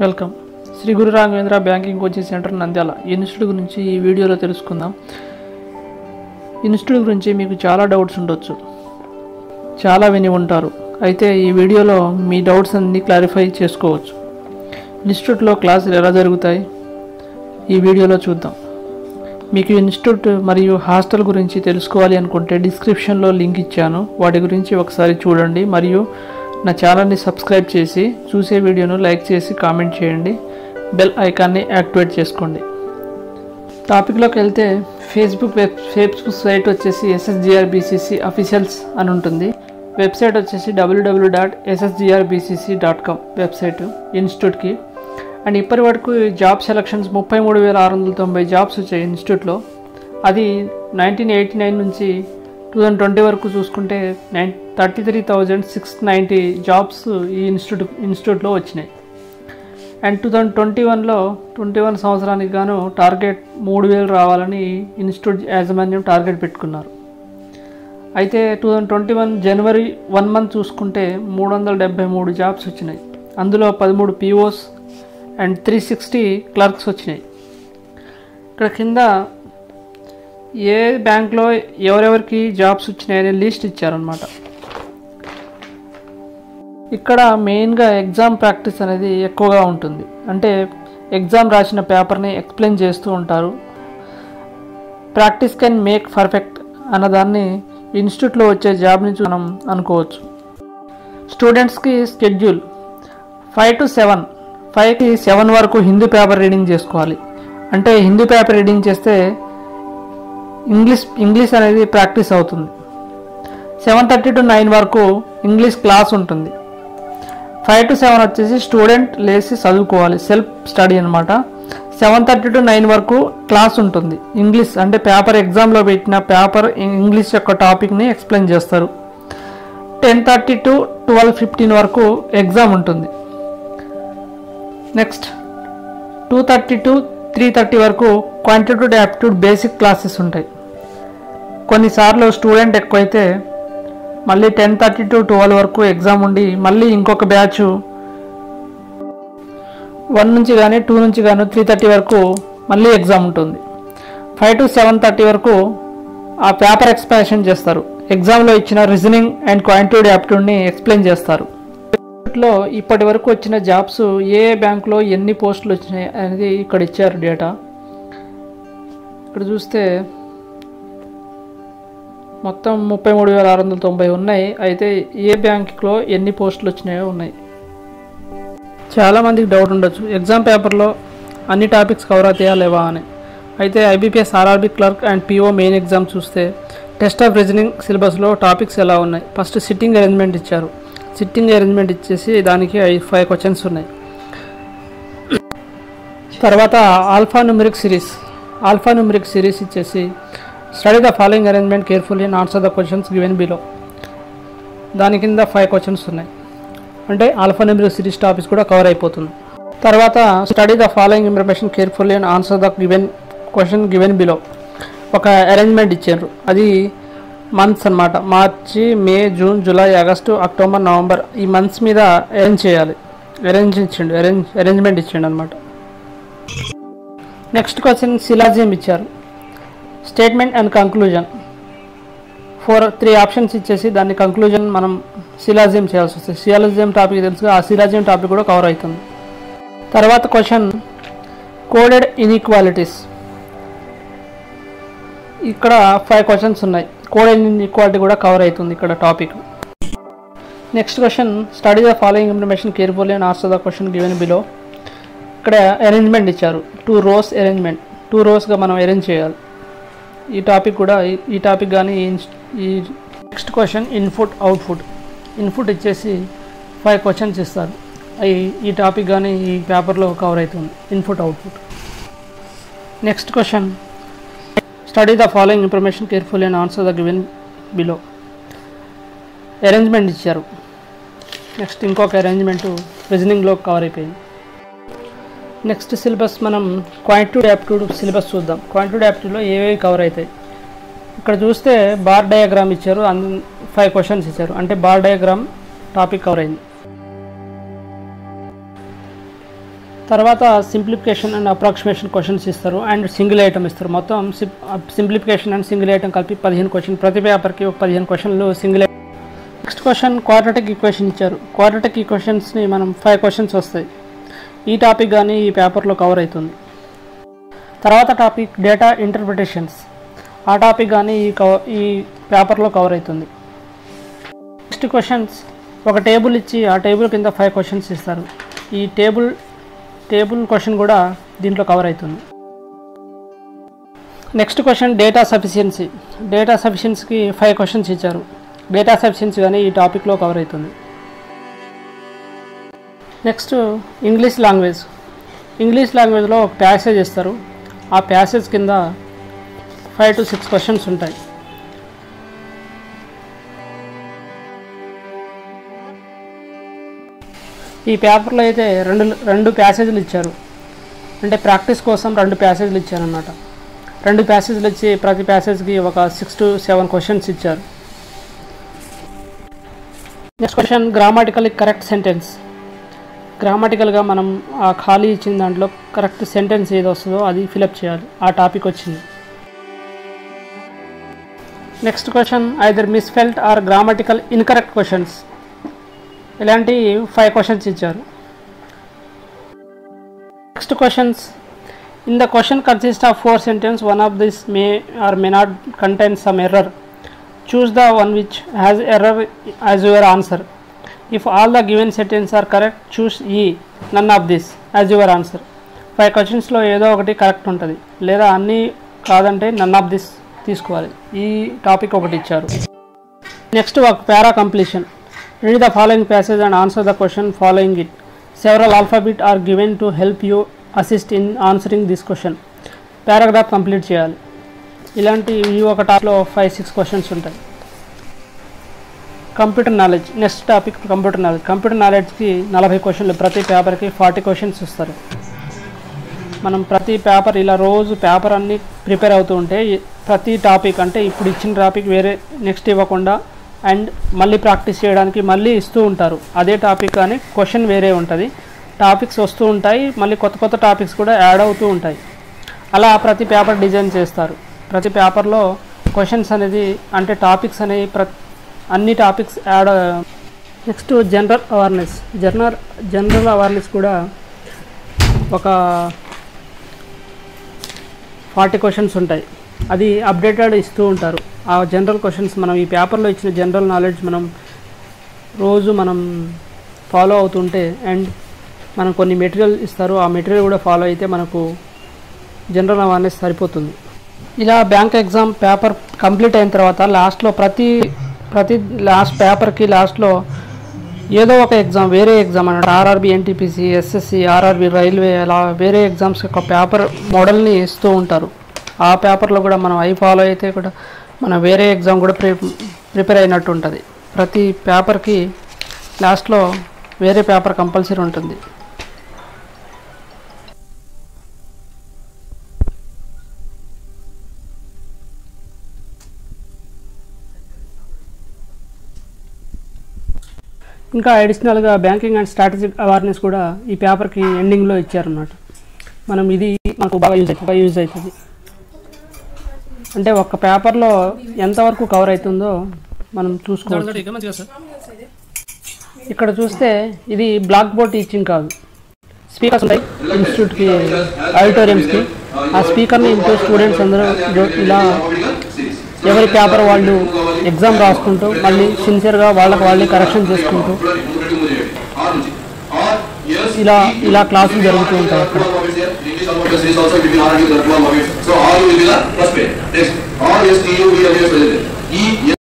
Welcome. Shri Guru Raghavendra banking coaching centre Nandyal. Institute గురించి ఈ వీడియోలో తెలుసుకుందాం. ఇన్స్టిట్యూట్ గురించి మీకు చాలా డౌట్స్ ఉండొచ్చు. చాలా విని ఉంటారు. అయితే ఈ వీడియోలో మీ డౌట్స్ అన్ని క్లారిఫై చేసుకోవచ్చు. ఇన్స్టిట్యూట్లో క్లాసులు ఎలా జరుగుతాయి? ఈ వీడియోలో చూద్దాం. మీకు ఇన్స్టిట్యూట్ మరియు హాస్టల్ గురించి తెలుసుకోవాలి అనుకుంటే డిస్క్రిప్షన్లో లింక్ ఇచ్చాను. వాటి గురించి ఒకసారి చూడండి. మరియు నా ఛానల్ని సబ్స్క్రైబ్ చేసి చూసే వీడియోను లైక్ చేసి కామెంట్ చేయండి. బెల్ ఐకాన్ని యాక్టివేట్ చేసుకోండి. టాపిక్లోకి వెళ్తే ఫేస్బుక్ వెబ్ ఫేస్బుక్ సైట్ వచ్చేసి ఎస్ఎస్జిఆర్బిసిసి అఫీషియల్స్ అని ఉంటుంది. వెబ్సైట్ వచ్చేసి WWW dot SSGRBCC dot com website ఇన్స్టిట్యూట్కి. అండ్ ఇప్పటి వరకు జాబ్ సెలక్షన్స్ ముప్పై మూడు వేల ఆరు వందల తొంభై జాబ్స్ వచ్చాయి ఇన్స్టిట్యూట్లో. అది నైన్టీన్ ఎయిటీ నైన్ నుంచి టూ థౌజండ్ ట్వంటీ వరకు చూసుకుంటే nine thirty three thousand six ninety jobs ఈ ఇన్స్టిట్యూట్ ఇన్స్టిట్యూట్లో వచ్చినాయి. అండ్ టూ థౌజండ్ ట్వంటీ వన్లో ట్వంటీ వన్ సంవత్సరానికి గాను టార్గెట్ మూడు వేలు రావాలని ఇన్స్టిట్యూట్ యాజమాన్యం టార్గెట్ పెట్టుకున్నారు. అయితే టూ థౌజండ్ ట్వంటీ వన్ జనవరి వన్ మంత్ చూసుకుంటే మూడు వందల డెబ్బై మూడు జాబ్స్ వచ్చినాయి. అందులో పదమూడు POs and three sixty clerks వచ్చినాయి. ఇక్కడ కింద ఏ బ్యాంక్లో ఎవరెవరికి జాబ్స్ వచ్చినాయనే లిస్ట్ ఇచ్చారనమాట ఇక్కడ మెయిన్గా ఎగ్జామ్ ప్రాక్టీస్ అనేది ఎక్కువగా ఉంటుంది. అంటే ఎగ్జామ్ రాసిన పేపర్ని ఎక్స్ప్లెయిన్ చేస్తూ ఉంటారు. ప్రాక్టీస్ కెన్ మేక్ పర్ఫెక్ట్ అన్నదాన్ని ఇన్స్టిట్యూట్లో వచ్చే జాబ్ నుంచి మనం అనుకోవచ్చు. స్టూడెంట్స్కి స్కెడ్యూల్ ఫైవ్ టు సెవెన్ ఫైవ్కి సెవెన్ వరకు హిందీ పేపర్ రీడింగ్ చేసుకోవాలి. అంటే హిందీ పేపర్ రీడింగ్ చేస్తే ఇంగ్లీష్ ఇంగ్లీష్ అనేది ప్రాక్టీస్ అవుతుంది. సెవెన్ థర్టీ టు నైన్ వరకు ఇంగ్లీష్ క్లాస్ ఉంటుంది. ఫైవ్ టు సెవెన్ వచ్చేసి స్టూడెంట్ లేచి చదువుకోవాలి సెల్ఫ్ స్టడీ అనమాట సెవెన్ థర్టీ టు నైన్ వరకు క్లాస్ ఉంటుంది. ఇంగ్లీష్ అంటే పేపర్ ఎగ్జామ్లో పెట్టిన పేపర్ ఇంగ్లీష్ యొక్క టాపిక్ని ఎక్స్ప్లెయిన్ చేస్తారు. Ten thirty to twelve fifteen వరకు ఎగ్జామ్ ఉంటుంది. Next two thirty to three thirty వరకు క్వాంటిట్యూడ్ యాప్టిట్యూడ్ బేసిక్ క్లాసెస్ ఉంటాయి. కొన్నిసార్లు స్టూడెంట్ ఎక్కువైతే మళ్ళీ టెన్ థర్టీ టు ట్వెల్వ్ వరకు ఎగ్జామ్ ఉండి మళ్ళీ ఇంకొక బ్యాచ్ వన్ నుంచి కానీ టూ నుంచి కానీ త్రీ థర్టీ వరకు మళ్ళీ ఎగ్జామ్ ఉంటుంది. ఫైవ్ టు సెవెన్ థర్టీ వరకు ఆ పేపర్ ఎక్స్ప్లెనేషన్ చేస్తారు. ఎగ్జామ్లో ఇచ్చిన రీజనింగ్ అండ్ క్వాంటిటీ యాప్టిట్యూడ్ని ఎక్స్ప్లెయిన్ చేస్తారు. లో ఇప్పటి వరకు వచ్చిన జాబ్స్ ఏ బ్యాంక్లో ఎన్ని పోస్టులు వచ్చినాయి అనేది ఇక్కడ ఇచ్చారు డేటా. ఇక్కడ చూస్తే మొత్తం ముప్పై మూడు వేల ఆరు వందల తొంభై ఉన్నాయి. అయితే ఏ బ్యాంక్లో ఎన్ని పోస్టులు వచ్చినాయో ఉన్నాయి. చాలామందికి డౌట్ ఉండొచ్చు. ఎగ్జామ్ పేపర్లో అన్ని టాపిక్స్ కవర్ అవుతాయా లేవా అని. అయితే IBPS RRB clerk and PO main exam చూస్తే టెస్ట్ ఆఫ్ రీజనింగ్ సిలబస్లో టాపిక్స్ ఎలా ఉన్నాయి? ఫస్ట్ సిట్టింగ్ అరేంజ్మెంట్ ఇచ్చారు. సిట్టింగ్ అరేంజ్మెంట్ ఇచ్చేసి దానికి ఐదు ఫైవ్ క్వశ్చన్స్ ఉన్నాయి. తర్వాత alpha numeric series. Alpha numeric series ఇచ్చేసి study the following arrangement carefully and answer the questions given below దాని కింద ఫైవ్ క్వశ్చన్స్ ఉన్నాయి. అంటే ఆల్ఫా నెంబర్ సిరీస్ టాపిక్స్ కూడా కవర్ అయిపోతుంది. తర్వాత study the following information carefully and answer the given question given below ఒక arrangement ఇచ్చారు. అది మంత్స్ అనమాట March May June July August October November ఈ మంత్స్ మీద అరేంజ్ చేయాలి. అరేంజ్ ఇచ్చిండు అరేంజ్ అరేంజ్మెంట్ ఇచ్చిండు అనమాట నెక్స్ట్ క్వశ్చన్ సిలాజియం ఇచ్చారు. Statement and conclusion. Four three options ఇచ్చేసి దాన్ని కంక్లూజన్ మనం సిలాజియం చేయాల్సి వస్తుంది. సిలాజియం టాపిక్ తెలుసు ఆ సిలాజియం టాపిక్ కూడా కవర్ అవుతుంది. తర్వాత క్వశ్చన్ కోడెడ్ ఇన్ఈక్వాలిటీస్. ఇక్కడ ఫైవ్ క్వశ్చన్స్ ఉన్నాయి. కోడెడ్ ఇన్ఈక్వాలిటీ కూడా కవర్ అవుతుంది ఇక్కడ topic. Next question study the following information carefully and answer the question given below. ఇక్కడ అరేంజ్మెంట్ ఇచ్చారు. టూ రోస్ అరేంజ్మెంట్ టూ రోస్గా మనం అరేంజ్ చేయాలి. ఈ టాపిక్ కూడా ఈ- టాపిక్ కానీ ఈ ఈ next question input output. Input ఇచ్చేసి ఫైవ్ క్వశ్చన్స్ ఇస్తారు. అవి ఈ టాపిక్ కానీ ఈ పేపర్లో కవర్ అవుతుంది input output. Next question. Study the following information careful and answer the given below. Arrangement ఇచ్చారు. నెక్స్ట్ ఇంకొక అరేంజ్మెంట్ రీజనింగ్లో కవర్ అయిపోయింది. నెక్స్ట్ సిలబస్ మనం క్వాంటిట్యూడ్ యాప్ట్యూడ్ సిలబస్ చూద్దాం. క్వాంటిట్యూడ్ యాప్ట్యూడ్లో ఏవేవి కవర్ అవుతాయి? ఇక్కడ చూస్తే బార్ డయాగ్రామ్ ఇచ్చారు అన్ ఫైవ్ క్వశ్చన్స్ ఇచ్చారు. అంటే బార్ డయాగ్రామ్ టాపిక్ కవర్ అయింది. తర్వాత సింప్లిఫికేషన్ అండ్ అప్రాక్సిమేషన్ క్వశ్చన్స్ ఇస్తారు అండ్ సింగిల్ ఐటమ్ ఇస్తారు. మొత్తం సింప్లిఫికేషన్ అండ్ సింగిల్ ఐటమ్ కలిపి పదిహేను క్వశ్చన్ ప్రతి పేపర్కి ఒక పదిహేను క్వశ్చన్లు single next question quadratic equation ఇచ్చారు. క్వాడ్రటిక్ ఈక్వేషన్స్ని మనం ఫైవ్ క్వశ్చన్స్ వస్తాయి. ఈ టాపిక్ కానీ ఈ పేపర్లో కవర్ అవుతుంది తర్వాత టాపిక్ డేటా ఇంటర్ప్రిటేషన్స్. ఆ టాపిక్ కానీ ఈ కవ ఈ పేపర్లో కవర్ అవుతుంది నెక్స్ట్ క్వశ్చన్స్. ఒక టేబుల్ ఇచ్చి ఆ టేబుల్ కింద ఫైవ్ క్వశ్చన్స్ ఇస్తారు. ఈ టేబుల్ టేబుల్ క్వశ్చన్ కూడా దీంట్లో కవర్ అవుతుంది next question data sufficiency. Data సఫిషియన్సీకి five questions ఇచ్చారు. డేటా సఫిషియన్సీ కానీ ఈ టాపిక్లో కవర్ అవుతుంది నెక్స్ట్ ఇంగ్లీష్ లాంగ్వేజ్ ఇంగ్లీష్ లాంగ్వేజ్లో ఒక ప్యాసేజ్ ఇస్తారు. ఆ ప్యాసేజ్ కింద ఫైవ్ టు సిక్స్ క్వశ్చన్స్ ఉంటాయి. ఈ పేపర్లో అయితే రెండు రెండు ప్యాసేజ్లు ఇచ్చారు. అంటే ప్రాక్టీస్ కోసం రెండు ప్యాసేజ్లు ఇచ్చారన్నమాట. రెండు ప్యాసేజ్లు ఇచ్చి ప్రతి ప్యాసేజ్కి ఒక సిక్స్ టు సెవెన్ క్వశ్చన్స్ ఇచ్చారు. Next question grammatical correct sentence గ్రామాటికల్గా మనం ఆ ఖాళీ ఇచ్చిన దాంట్లో కరెక్ట్ సెంటెన్స్ ఏది వస్తుందో అది ఫిలప్ చేయాలి. ఆ టాపిక్ వచ్చింది. Next question either misspelt or grammatical incorrect questions ఇలాంటి ఫైవ్ క్వశ్చన్స్ ఇచ్చారు. Next questions in the question consist of four sentence one of this may or may not contain some error choose the one which has error as your answer if all the given sentences are correct choose e. None of this as your answer. Five క్వశ్చన్స్లో ఏదో ఒకటి correct ఉంటుంది. లేదా అన్నీ కాదంటే నన్ of this తీసుకోవాలి. ఈ topic ఒకటి ఇచ్చారు. నెక్స్ట్ ఒక para completion read the following passage and answer the question following it several alphabet are given to help you assist in answering this question paragraph complete చేయాలి. ఇలాంటి ఈ ఒక టాప్లో ఫైవ్ సిక్స్ క్వశ్చన్స్ ఉంటాయి. Computer knowledge next topic computer knowledge. Computer నాలెడ్జ్కి నలభై క్వశ్చన్లు ప్రతి పేపర్కి ఫార్టీ క్వశ్చన్స్ ఇస్తారు. మనం ప్రతి పేపర్ ఇలా రోజు పేపర్ అన్ని ప్రిపేర్ అవుతూ ఉంటే ప్రతి టాపిక్ అంటే ఇప్పుడు ఇచ్చిన టాపిక్ వేరే నెక్స్ట్ ఇవ్వకుండా అండ్ మళ్ళీ ప్రాక్టీస్ చేయడానికి మళ్ళీ ఇస్తూ ఉంటారు. అదే టాపిక్ కానీ క్వశ్చన్ వేరే ఉంటుంది. టాపిక్స్ వస్తూ ఉంటాయి మళ్ళీ కొత్త కొత్త టాపిక్స్ కూడా యాడ్ అవుతూ ఉంటాయి. అలా ప్రతి పేపర్ డిజైన్ చేస్తారు. ప్రతి పేపర్లో క్వశ్చన్స్ అనేది అంటే టాపిక్స్ అనేవి ప్రతి అన్ని topics add next general awareness general general awareness కూడా ఒక ఫార్టీ క్వశ్చన్స్ ఉంటాయి. అది అప్డేటెడ్ ఇస్తూ ఉంటారు. ఆ జనరల్ క్వశ్చన్స్ మనం ఈ పేపర్లో ఇచ్చిన జనరల్ నాలెడ్జ్ మనం రోజు మనం ఫాలో అవుతుంటే అండ్ మనం కొన్ని మెటీరియల్ ఇస్తారు. ఆ మెటీరియల్ కూడా ఫాలో అయితే మనకు జనరల్ అవేర్నెస్ సరిపోతుంది. ఇలా బ్యాంక్ ఎగ్జామ్ పేపర్ కంప్లీట్ అయిన తర్వాత లాస్ట్లో ప్రతి ప్రతి లాస్ట్ పేపర్కి లాస్ట్లో ఏదో ఒక ఎగ్జామ్ వేరే ఎగ్జామ్ అన్నమాట RRB NTPC SSC RRB railway అలా వేరే ఎగ్జామ్స్ యొక్క పేపర్ మోడల్ని ఇస్తూ ఉంటారు. ఆ పేపర్లో కూడా మనం అవి ఫాలో అయితే కూడా మనం వేరే ఎగ్జామ్ కూడా ప్రి ప్రిపేర్ అయినట్టు ఉంటుంది. ప్రతి పేపర్కి లాస్ట్లో వేరే పేపర్ కంపల్సరీ ఉంటుంది. ఇంకా అడిషనల్గా బ్యాంకింగ్ అండ్ స్ట్రాటజిక్ అవేర్నెస్ కూడా ఈ పేపర్కి ఎండింగ్లో ఇచ్చారన్నమాట. మనం ఇది మనకు బాగా యూజ్ బాగా యూజ్ అవుతుంది. అంటే ఒక్క పేపర్లో ఎంతవరకు కవర్ అవుతుందో మనం చూసుకోవచ్చు. ఇక్కడ చూస్తే ఇది బ్లాక్ బోర్డ్ టీచింగ్ కాదు. స్పీకర్స్ ఉంటాయి ఇన్స్టిట్యూట్కి ఆడిటోరియంస్కి ఆ స్పీకర్ని ఇంట్లో స్టూడెంట్స్ అందరూ ఇలా ఎవరి పేపర్ వాళ్ళు ఎగ్జామ్ రాసుకుంటూ మళ్ళీ సిన్సియర్గా వాళ్ళకి వాళ్ళే కరెక్షన్ చేసుకుంటూ ఇలా ఇలా క్లాసులు జరుగుతూ ఉంటాయి అక్కడ So all will be the first page. Next, all STU,